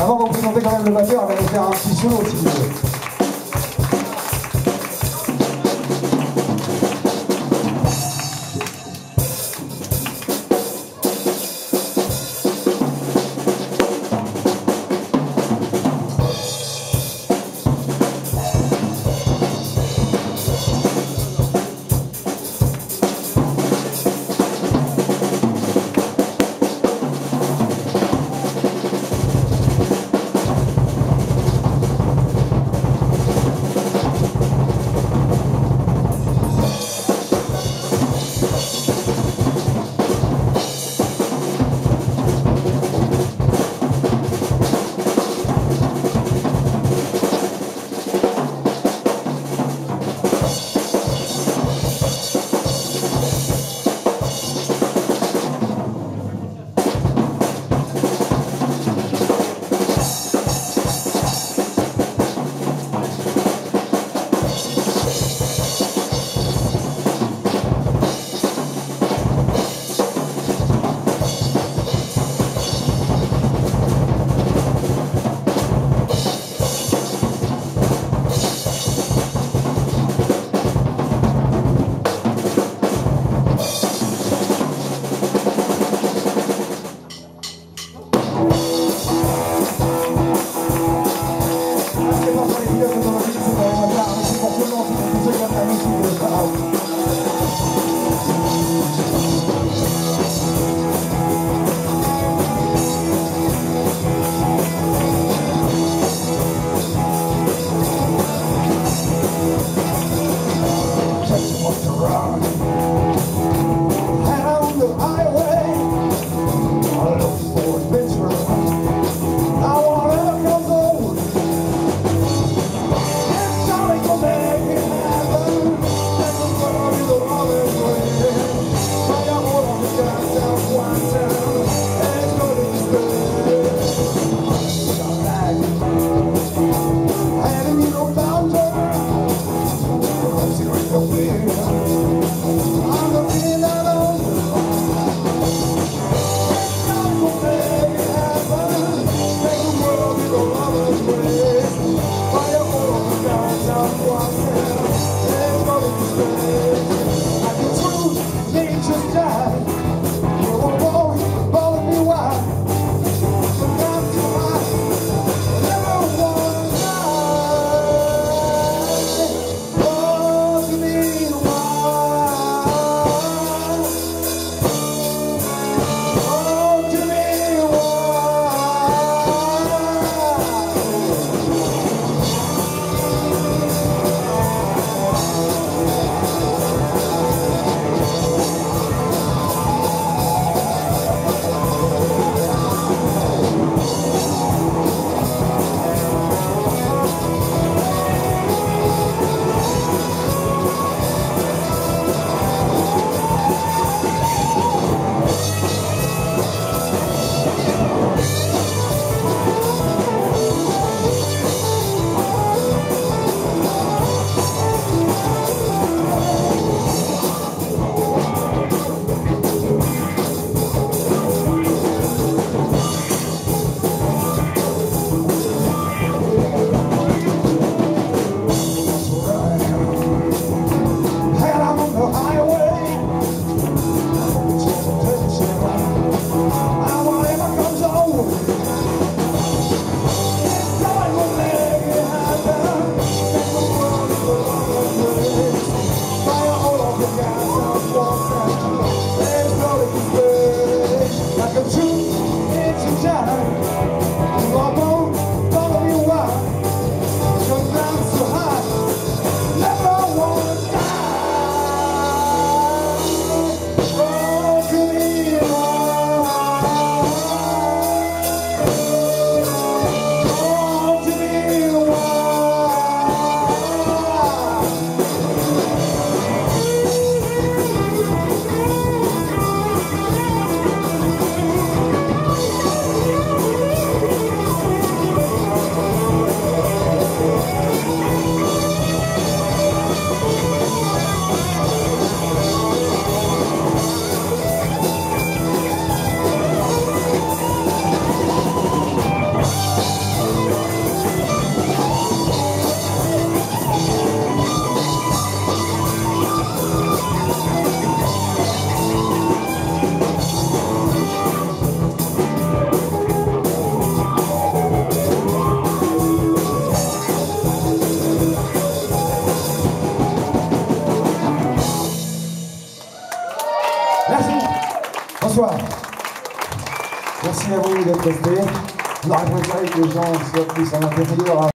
Avant de vous présenter quand même le batteur, on va faire un petit solo si vous voulez. Bonsoir. Merci à vous d'être restés. On aurait préféré que les gens soient plus à l'intérieur.